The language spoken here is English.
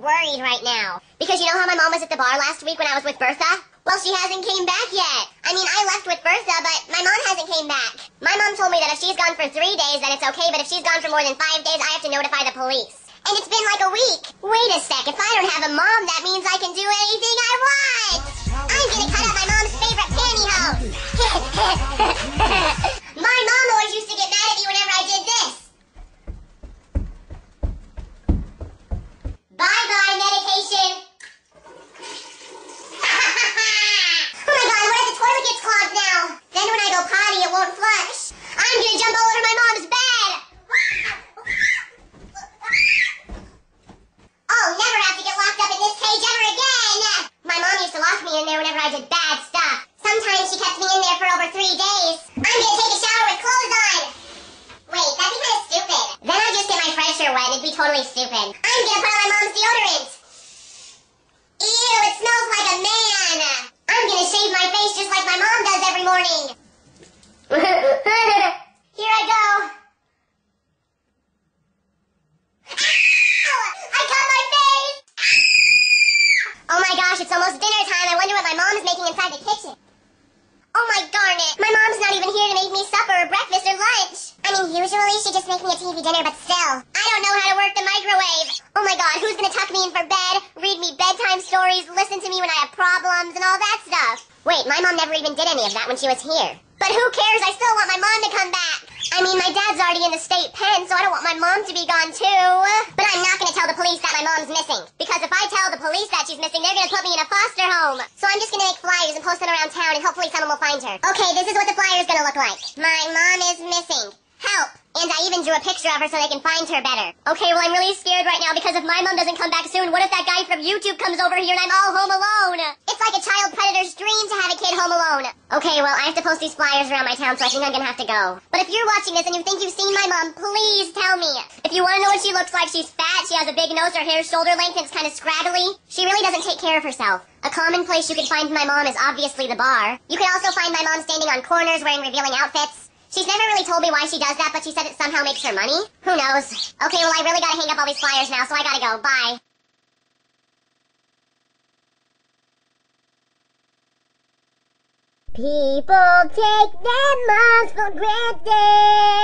worried right now. Because you know how my mom was at the bar last week when I was with Bertha? Well, she hasn't came back yet. I mean, I left with Bertha, but my mom hasn't came back. My mom told me that if she's gone for three days, then it's okay, but if she's gone for more than five days, I have to notify the police. And it's been like a week. Wait a sec, if I don't have a mom, that means I can do anything I want. I'm gonna cut out my mom's favorite pantyhose. my mom always used to get mad at me whenever I did this. Bye-bye, medication. oh my god, what if the toilet gets clogged now? Then when I go potty, it won't flush. I'm gonna jump all over my mom's bed. I'll never have to get locked up in this cage ever again. My mom used to lock me in there whenever I did bad stuff. Sometimes she kept me in there for over three days. I'm gonna take a shower with clothes on. Wait, that'd be kind of stupid. Then I'd just get my fresher wet it'd be totally stupid. I'm gonna put on my mom's deodorant. Ew, it smells like a man. I'm gonna shave my face just like my mom does every morning. Here I go. Ow! I cut my face! Oh my gosh, it's almost dinner time. I my mom is making inside the kitchen. Oh my darn it. My mom's not even here to make me supper or breakfast or lunch. I mean, usually she just makes me a TV dinner, but still. I don't know how to work the microwave. Oh my god, who's gonna tuck me in for bed, read me bedtime stories, listen to me when I have problems, and all that stuff? Wait, my mom never even did any of that when she was here. But who cares? I still want my mom to come back. I mean, my dad's already in the state pen, so I don't want my mom to be gone too. But I'm not gonna tell the police that my mom's missing. Because if I tell the police that she's missing, they're gonna put me in a foster home. So I'm just gonna make flyers and post them around town, and hopefully someone will find her. Okay, this is what the flyer's gonna look like. My mom is missing. Help! And I even drew a picture of her so they can find her better. Okay, well, I'm really scared right now because if my mom doesn't come back soon, what if that guy from YouTube comes over here and I'm all home alone? Predator's dream to have a kid home alone. Okay, well, I have to post these flyers around my town, so I think I'm gonna have to go. But if you're watching this and you think you've seen my mom, please tell me. If you want to know what she looks like, she's fat, she has a big nose, her hair's shoulder length, and it's kind of scraggly. She really doesn't take care of herself. A common place you can find my mom is obviously the bar. You can also find my mom standing on corners wearing revealing outfits. She's never really told me why she does that, but she said it somehow makes her money. Who knows? Okay, well, I really gotta hang up all these flyers now, so I gotta go. Bye. People take their moms for granted.